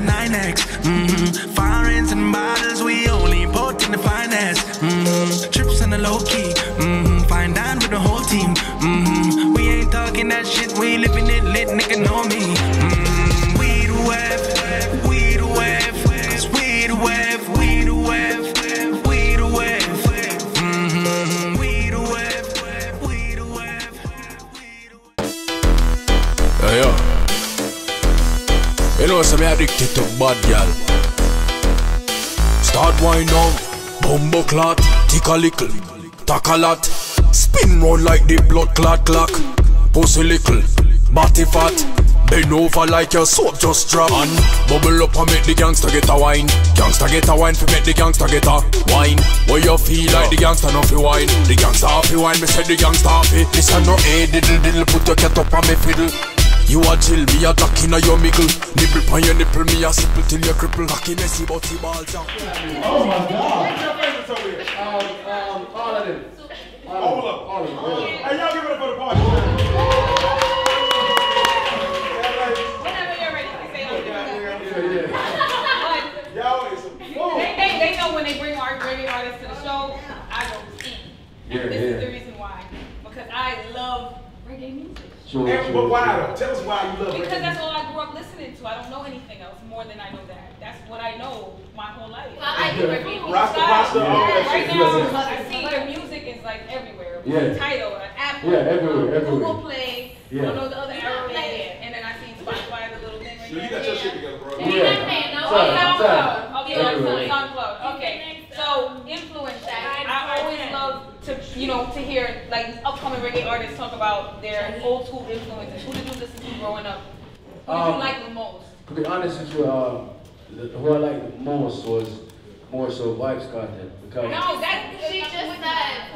the 9X. Mm-hmm. Foreigns and bottles, we only import in the finest. Mm-hmm. Trips on the low key. Mm-hmm. Fine dine with the whole team. Mm-hmm. We ain't talking that shit, we living it lit, nigga know me. Mm-hmm. We the wave, we the wave, 'cause we the wave, we the wave, we the wave. Mm-hmm. We the wave, wave, we the wave. Yeah, yeah. You know, so me addicted to bad girl. Start wine down, bumbo clot, tick a little, tack a lot. Spin round like the blood clot clock. Pussy little, body fat. Bend over like your soap just drop And bubble up and make the gangster get a wine Gangster get a wine for make the gangster get a wine Where you feel like the gangster no fi wine The gangster happy wine, me say the gangster happy Listen no hey diddle diddle put your cat up on me fiddle you a chill, me a duck inna your mickle Nipple pon your nipple, me a simple till you cripple Hockey messy, but he balls out Oh my God. Um, um, all of them. Hold up. All of them. Hey, y'all give it up for the party. Whenever you're ready, you can say it. But Y'all is some they, they, they know when they bring art, reggae artists to the show, I go to eat. Yeah, this is the reason why. Because I love reggae music. Sure, And, sure, but why sure. though? Tell us why you love it? Because that's all I grew up listening to. I don't know anything else more than I know that. That's what I know my whole life. I like reggae. Rasta, Rasta, all that Right shit. now, I see your music is like everywhere. Yeah. Tidal, an Apple, Yeah, everywhere, um, everywhere. Google Play, I Yeah. don't know the other airplay, and then I see Spotify, the little thing right So you there. got your shit together, bro. You're not paying no Oh, Sorry, attention. SoundCloud. Okay, Everywhere. SoundCloud. Okay. So influence. I always love to, you know, to hear like upcoming reggae artists talk about their old school influences. Who did you listen to growing up? Who did you Um, like the most? To be honest with you, um, the, who I liked the most was more so Vybz Kartel because No, that She just said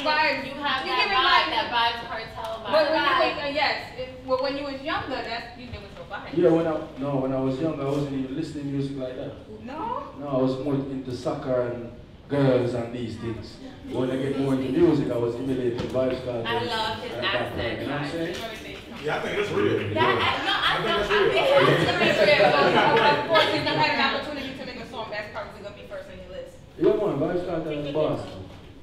Vibe. you have You that give vibe, vibe. that Vybz Kartel But when you vibe. was, uh, yes, it, well, when you was younger, that's you there was no vibe. yeah, when I no when I was younger, I wasn't even listening to music like that. No. No, I was more into soccer and girls and these things. When I get more into music, I was emulating Vybz Kartel. I love his at that point, accent. You know what I'm saying? Yeah, I think that's real. That, no, I think know, that's I real. think it's real. Of course, if you had an opportunity to make a song, that's probably gonna be first on your list. Yeah, man, Vybz Kartel is boss.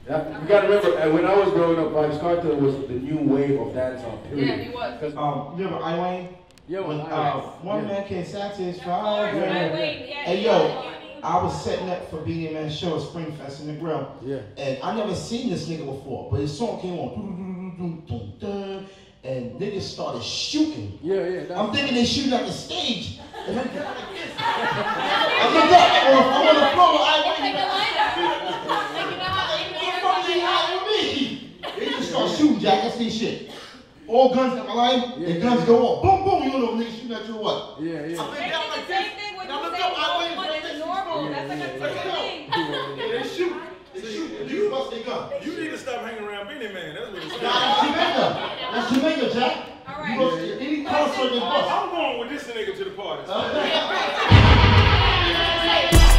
Yeah, you gotta remember, uh, when I was growing up, Vybz Kartel was the new wave of dancehall. Period. Yeah, he was. 'Cause- Um, you remember I Wayne? Yeah, When, when uh, I- one yeah. man can satisfy. Right, man. wait, yeah, Hey yeah. yo, I was setting up for Beenie Man show at Springfest in the grill. Yeah. And I never seen this nigga before, but his song came on. And niggas started shooting. Yeah, yeah. That's, I'm thinking they shooting at the stage. And I'm like this. I looked up. I'm on, the floor I It's like Wayne. a lighter. Like, you know how What the even fuck is he hiding me? They just start shooting, Jack. That's this shit. All guns at my line, the guns go off. Boom, boom. You know niggas shooting at you or what? yeah, yeah. I They been did down the like same this. thing when And I you looked say up, I no Wayne one right is there. normal. That's like a Check it different out. thing. Yeah, they shoot. They shoot. You bust their gun. You need to stop hanging around Beenie Man. That's what it's Nah, That's Jamaica. That's Jamaica, Jack. All You right. any concert they bust. I'm going with this nigga to the party.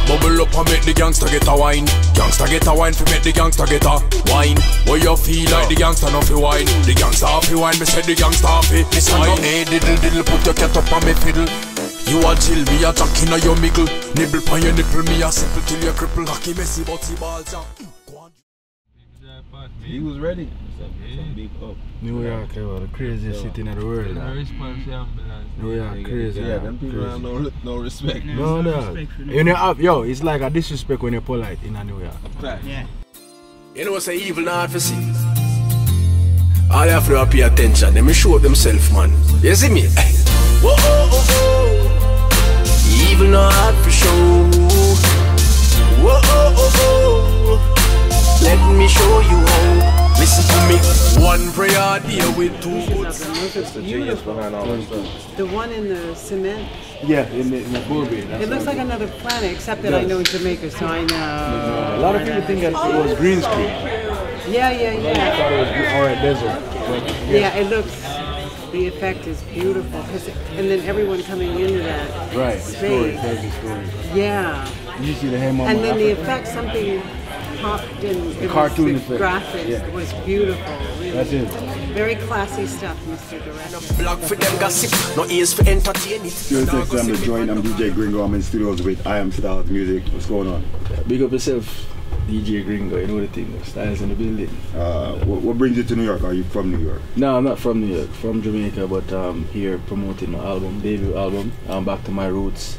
Bubble up and make the gangster get a wine Gangster get a wine for make the gangster get a wine Where you feel like the gangster no fi wine The gangster happy wine, me say the gangster happy Listen no hey diddle diddle put your cat up on me fiddle You a chill, me a jack inna your mickle Nibble pon your nipple, me a simple till you cripple Hockey messy but he balls out Go on. He was ready. Some big up. New York, eh, the craziest city in the world. No response to ambulance. New York, crazy. Yeah, them people crazy. have no, re- no respect. No, no. You know, up- yo, it's like a disrespect when you're polite in a New York. Fact. You know what's a evil not for see All you have to do is pay attention, them show up themselves man You see me? Whoa, oh, oh, oh. Evil not hard for show Whoa, oh, oh, oh. Let me show you how Listen to me One prayer deal with two goods The genius behind all that stuff. The one in the cement, Yeah, in the, in the Bourbon. that's it looks what like another planet, except that I know it's Jamaica, so I know. A lot of people think that it was green screen. Yeah, yeah, I yeah. thought it was green, or a desert. Yeah, it looks, the effect is beautiful. 'cause it- and then everyone coming into that Right, the story space. tells the story. Yeah. You see the Hey Mama And then the effect, something popped in. It cartoon was, effect. The graphics Yeah. was beautiful. Really. That's it. Very classy stuff, Mr. Director. Block for them gossip, no ears for entertain it. Yo, Tex, I'm the joint. I'm DJ Gringo. I'm in studios with I Am Stylez Music. What's going on? Big up yourself, DJ Gringo. You know the thing. Stylez in the building. Uh, what, what brings you to New York? Are you from New York? No, I'm not from New York. From Jamaica, but um, here promoting my album, debut album. I'm back to my roots.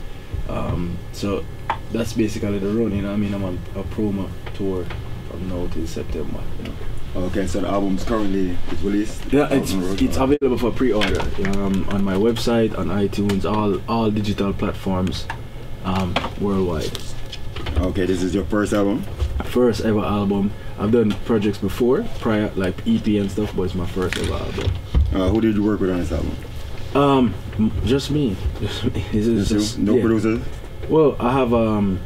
Um, so that's basically the run. You know, I mean, I'm on a promo tour from now till September. You know. Okay, so the album's currently is released. Yeah, it's the it's available for pre-order um, on my website, on iTunes, all all digital platforms um, worldwide. Okay, this is your first album. First ever album. I've done projects before, prior like EP and stuff, but it's my first ever album. Uh, who did you work with on this album? Um, just me. Just me. Just just- No yeah. producers? Well, I have um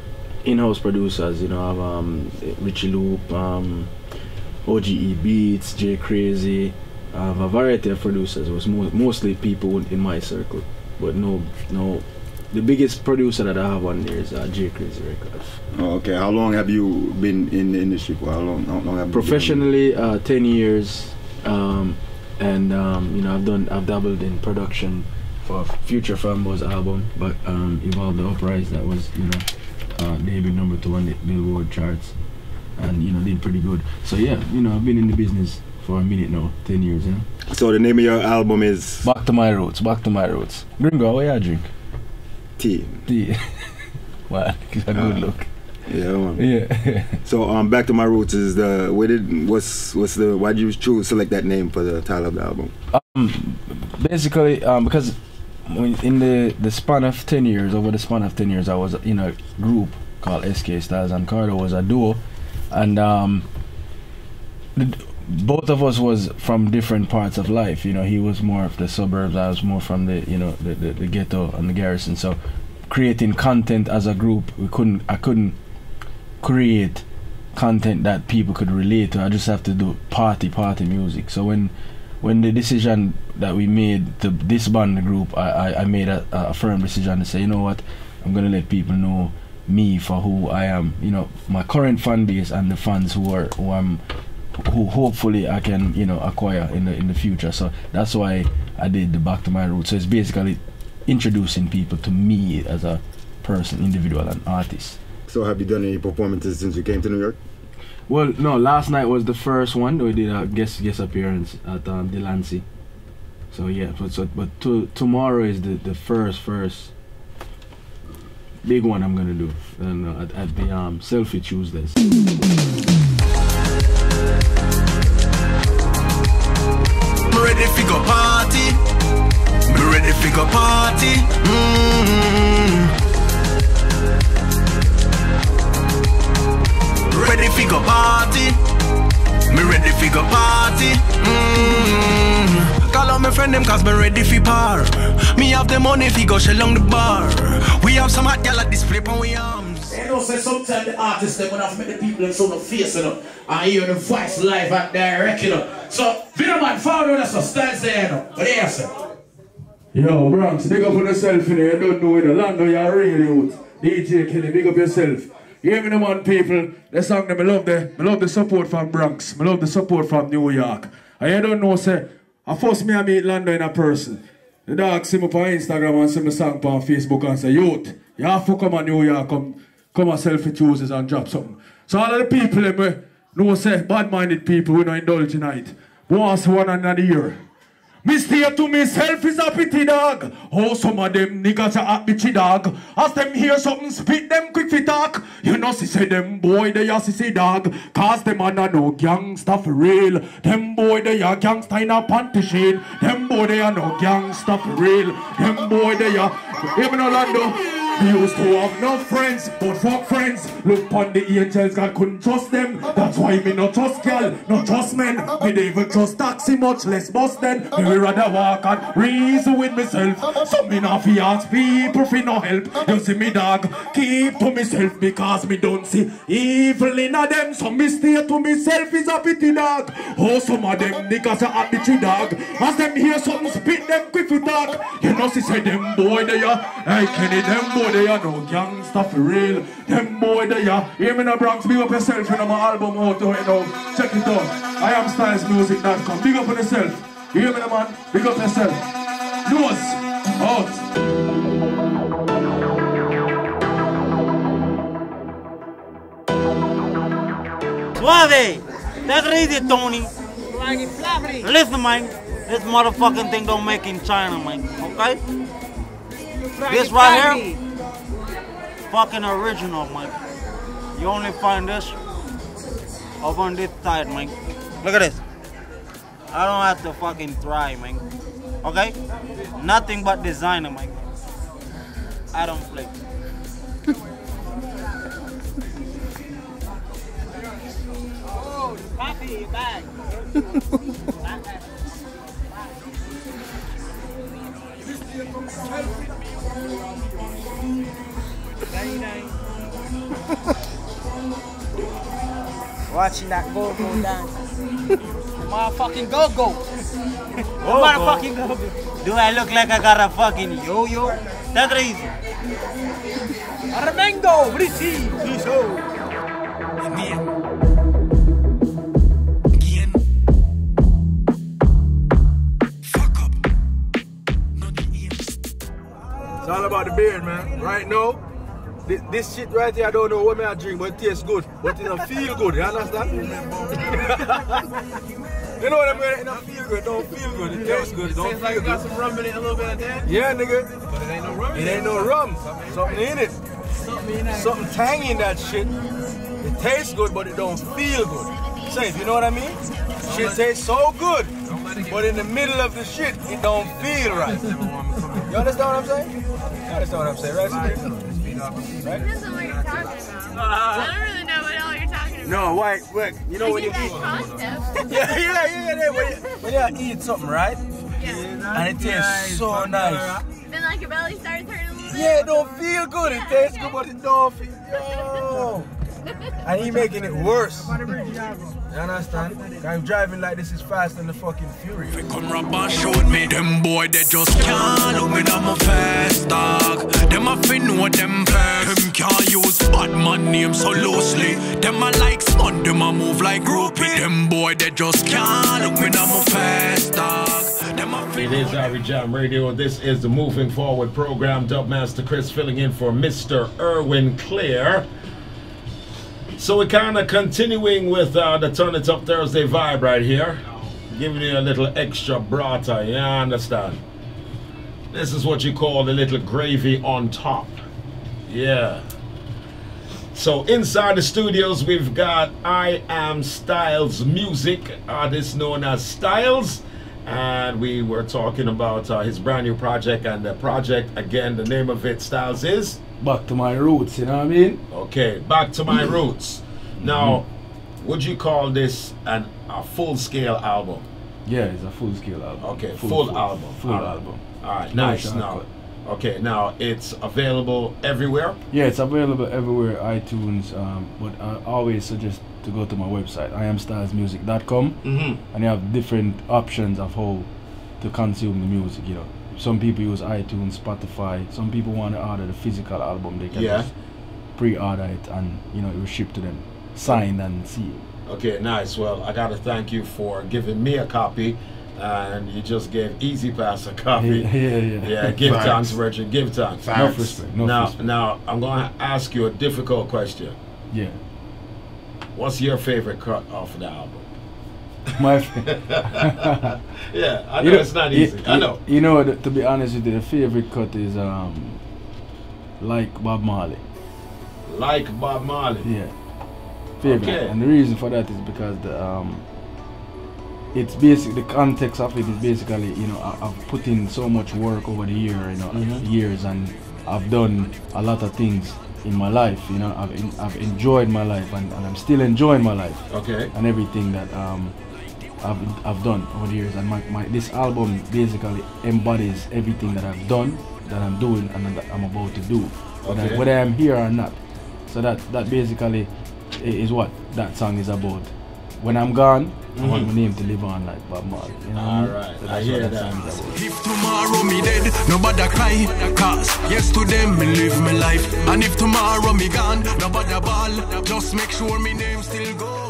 in-house producers. You know, I have um Richie Loop, um OGE Beats, J Crazy. I have a variety of producers. It was mo- mostly people in my circle, but no, no. The biggest producer that I have on there is uh, J Crazy Records. Oh, okay, how long have you been in the industry for? How long? How long have you been- Professionally, uh, ten years, um, and um, you know I've done I've dabbled in production for Future Fambo's album, but um, Evolve the Uprise that was you know uh, debut number two on the Billboard charts, and you know did pretty good. So yeah, you know I've been in the business for a minute now, ten years. You know. So the name of your album is Back to my roots. Back to my roots. Gringo, what you drink? Wow, it's a good Uh, look. Yeah, man. Yeah. So um, back to my roots is the where did what's what's the why did you choose select that name for the title of the album? Um, basically, um, because when in the the span of ten years, over the span of ten years, I was in a group called SK Styles and Cardo was a duo, and um, the, both of us was from different parts of life. You know, he was more of the suburbs, I was more from the you know the, the, the ghetto and the garrison. So, creating content as a group, we couldn't. I couldn't create content that people could relate to. I just have to do party party music. So when when the decision that we made to disband the group, I, I, I made a, a firm decision to say, you know what, I'm gonna let people know me for who I am. You know, my current fan base and the fans who are who I'm who hopefully I can you know acquire in the in the future. So that's why I did the back to my roots. So it's basically introducing people to me as a person, individual, and artist. So have you done any performances since you came to New York? Well, no. Last night was the first one. We did a guest guest appearance at um, Delancey. So yeah, but so but to, tomorrow is the the first first big one I'm gonna do, and uh, at, at the um Selfie Tuesdays. Party. Mm. Ready fi go party. Me ready fi go party. Mm. Call out my friend them cause me ready fi par. Me have the money fi go shell on the bar. We have some hot gal at display pon we arms. You know, say sometimes the artists they wanna make the people in front of face, you know, and hear the voice live and direct, you know. So, video man, follow us, so stand there, you know. Do you say? Yo, Bronx, big up on yourself. You don't know it. Orlando, you're real youth. DJ Kenny, big up yourself. You hear me, the man, people? The song them, I love the, I love the support from Bronx. I love the support from New York. And you don't know, say, I force me I meet Lando in a person. The dog see me on Instagram and see me song on Facebook and say, youth, you have to come on New York, come, come and Selfie Tuesdays and drop something. So all of the people, them, know say, bad-minded people, we don't indulge tonight. Once one another year. Me stay to myself is a pity dog. Oh, some of them niggas are a bitchy dog. As them hear something, spit them quick fi talk. You know, see say them boy they a sissy dog. Cause them a no gangsta for real. Them boy they a gangsta in a panty shade. Them boy they a no gangsta for real. Them boy they a, even Orlando. Used to have no friends, but fuck friends. Look on the angels, God couldn't trust them. That's why me not trust girl, not trust men. Me don't even trust taxi, much less bus then. Me we rather walk and reason with myself. So me not fi ask people fi no help. You see me dog, keep to myself because me don't see evil in a them. So me stay to myself is a pity dog. Oh, some of them niggas are a bitchy dog. As them hear something, spit them quick fi talk. You know, see say them boy they are, hey Kenny, them boy boy they are no gangsta for real. Them boy they are. Hear me in the Bronx, big up yourself in my album out right now. Check it out. I am stylezmusic.com. Big up on yourself. Hear me, the man. Big up yourself. Nose out. Suave! Take it Tony. Listen, man. This motherfucking thing don't make in China, man. Okay? This right here, fucking original, man. You only find this over on this side, man. Look at this. I don't have to fucking try, man. Okay? Nothing but designer, man. I don't play. Oh, coffee bag. Watching that go-go dance. Motherfucking go-go. Motherfucking go-go. Do I look like I got a fucking yo-yo? Take it easy. Armengo, Briti, Piso. It's all about the beard, man. Right now, this, this shit right here, I don't know what me I drink, but it tastes good. But it don't feel good, you understand? you know what I mean? It don't feel good, it don't feel good. It tastes good, it don't Seems feel like you good. got some rum in it a little bit of that. Yeah, nigga. But it ain't no rum. It ain't no rum. Something in it. Something in it. Something tangy in that shit. It tastes good, but it don't feel good. Safe, you know what I mean? Shit tastes so good, but in the middle of the shit, it don't feel right. You understand what I'm saying? You understand what I'm saying, right? Right? Depends on what you're talking about. Uh, I don't really know what all you're talking about. No, wait, wait. You know I when you eat. Yeah, yeah, yeah, yeah. When you, when you eat something, right? Yeah. And it tastes so nice. Then like your belly starts hurting a little bit. Yeah, it don't feel good. It tastes good, but it don't feel. Yo. And he making it worse. You understand? I'm driving like this is fast and the fucking furious. Come rub and shoot me. Them boy they just can't look me down my face, dog. Them a fin know them face. Them can't use bad man name so loosely. Them a like smut, them a move like groupie. Them boy they just can't look me down my face, dog. It is Irie Jam Radio. This is the Moving Forward program. Dubmaster Chris filling in for Mr. Irwin Clear. So we're kind of continuing with uh, the Turn It Up Thursday vibe right here. Giving you a little extra brata, you understand? This is what you call the little gravy on top. Yeah. So inside the studios, we've got I Am Stylez Music, artist known as Stylez. And we were talking about uh, his brand new project. And the project, again, the name of it, Stylez, is? Back to my roots, you know what I mean? Okay, back to my roots. Now, would you call this an, a full scale album? Yeah, it's a full scale album. Okay, full, album. Full All right. album. All right, No nice. Now, okay, now it's available everywhere. Yeah, it's available everywhere, iTunes. Um, but I always suggest to go to my website, iamstylezmusic.com, Mhm. and you have different options of how to consume the music. You know, some people use iTunes, Spotify. Some people want to order the physical album. They can Yeah. just pre-order it, and you know it will ship to them, signed and sealed. Okay, nice. Well, I got to thank you for giving me a copy, and you just gave Easy Pass a copy. Yeah, yeah, yeah. Yeah, give Facts. thanks, Richard. Give thanks. Facts. Enough respect, enough now, respect. now I'm going to ask you a difficult question. Yeah. What's your favorite cut off the album? My Yeah, I You know it's not you- easy. I know. You know, to be honest with you, the favorite cut is um, like Bob Marley. Like Bob Marley. Yeah. Favorite. Okay. And the reason for that is because the um, it's basic. The context of it is basically, you know, I, I've put in so much work over the year, you know, Mhm. years, and I've done a lot of things in my life. You know, I've en- I've enjoyed my life, and, and I'm still enjoying my life. Okay. And everything that um, I've I've done over the years, and my, my this album basically embodies everything that I've done, that I'm doing, and that I'm about to do, whether, Okay. whether I'm here or not. So that that basically is what that song is about. when I'm gone, I want mm-hmm. my name to live on like Bob Marley. You know what I mean? Alright, So I hear what that. song's about. If tomorrow me dead, nobody cry. Cause yes to them, me live my life. And if tomorrow me gone, nobody ball. Just make sure me name still go.